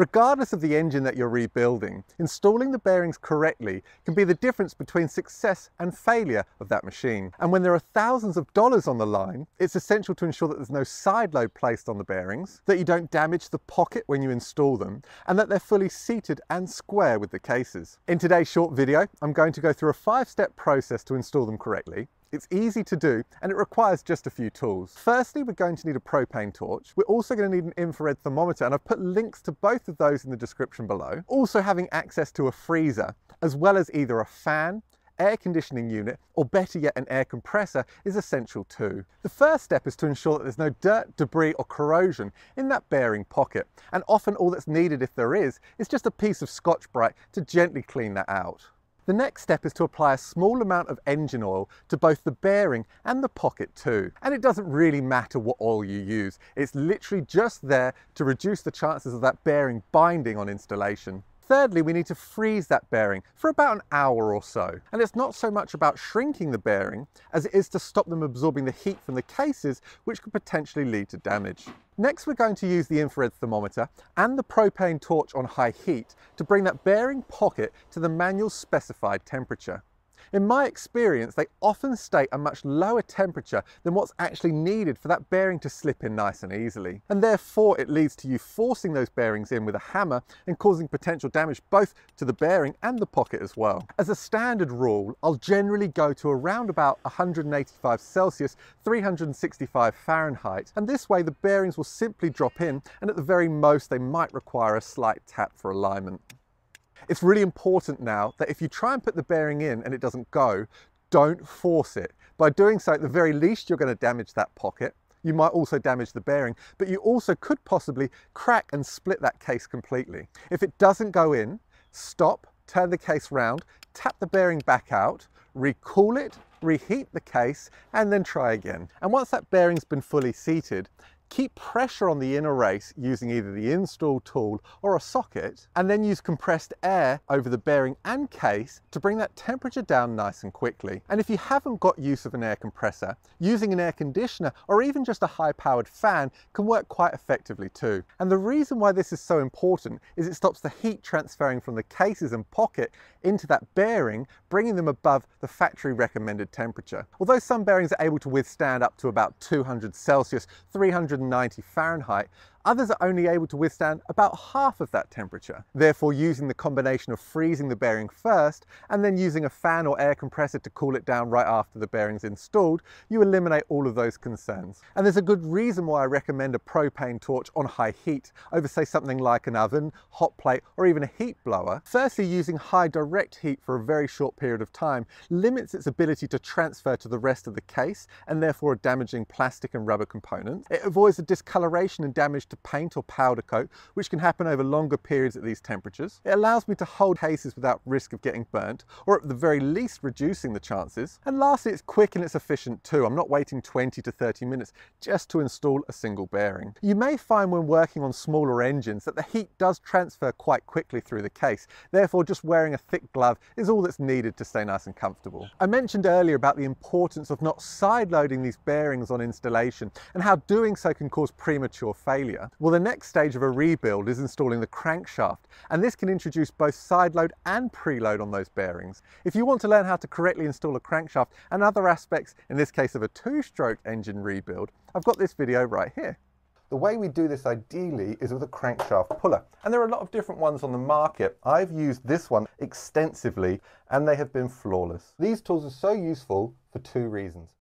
Regardless of the engine that you're rebuilding, installing the bearings correctly can be the difference between success and failure of that machine. And when there are thousands of dollars on the line, it's essential to ensure that there's no side load placed on the bearings, that you don't damage the pocket when you install them, and that they're fully seated and square with the cases. In today's short video, I'm going to go through a five-step process to install them correctly, it's easy to do and it requires just a few tools. Firstly, we're going to need a propane torch. We're also going to need an infrared thermometer and I've put links to both of those in the description below. Also having access to a freezer, as well as either a fan, air conditioning unit, or better yet, an air compressor is essential too. The first step is to ensure that there's no dirt, debris, or corrosion in that bearing pocket. And often all that's needed, if there is, is just a piece of Scotch-Brite to gently clean that out. The next step is to apply a small amount of engine oil to both the bearing and the pocket too. And it doesn't really matter what oil you use. It's literally just there to reduce the chances of that bearing binding on installation. Thirdly, we need to freeze that bearing for about an hour or so. And it's not so much about shrinking the bearing as it is to stop them absorbing the heat from the cases, which could potentially lead to damage. Next, we're going to use the infrared thermometer and the propane torch on high heat to bring that bearing pocket to the manual specified temperature. In my experience, they often state a much lower temperature than what's actually needed for that bearing to slip in nice and easily. And therefore it leads to you forcing those bearings in with a hammer and causing potential damage both to the bearing and the pocket as well. As a standard rule, I'll generally go to around about 185 Celsius, 365 Fahrenheit, and this way the bearings will simply drop in and at the very most they might require a slight tap for alignment. It's really important now that if you try and put the bearing in and it doesn't go, don't force it. By doing so, at the very least, you're going to damage that pocket. You might also damage the bearing, but you also could possibly crack and split that case completely. If it doesn't go in, stop, turn the case round, tap the bearing back out, recool it, reheat the case, and then try again. And once that bearing's been fully seated, Keep pressure on the inner race using either the install tool or a socket, and then use compressed air over the bearing and case to bring that temperature down nice and quickly. And if you haven't got use of an air compressor, using an air conditioner or even just a high powered fan can work quite effectively too. And the reason why this is so important is it stops the heat transferring from the cases and pocket into that bearing, bringing them above the factory recommended temperature. Although some bearings are able to withstand up to about 200 Celsius, 300 190 Fahrenheit Others are only able to withstand about half of that temperature. Therefore, using the combination of freezing the bearing first and then using a fan or air compressor to cool it down right after the bearing's installed, you eliminate all of those concerns. And there's a good reason why I recommend a propane torch on high heat over say something like an oven, hot plate, or even a heat blower. Firstly, using high direct heat for a very short period of time limits its ability to transfer to the rest of the case and therefore damaging plastic and rubber components. It avoids the discoloration and damage to paint or powder coat, which can happen over longer periods at these temperatures. It allows me to hold cases without risk of getting burnt, or at the very least reducing the chances. And lastly, it's quick and it's efficient too. I'm not waiting 20 to 30 minutes just to install a single bearing. You may find when working on smaller engines that the heat does transfer quite quickly through the case. Therefore, just wearing a thick glove is all that's needed to stay nice and comfortable. I mentioned earlier about the importance of not side loading these bearings on installation and how doing so can cause premature failure failure? Well, the next stage of a rebuild is installing the crankshaft, and this can introduce both side load and preload on those bearings. If you want to learn how to correctly install a crankshaft and other aspects, in this case of a two-stroke engine rebuild, I've got this video right here. The way we do this ideally is with a crankshaft puller. And there are a lot of different ones on the market. I've used this one extensively and they have been flawless. These tools are so useful for two reasons.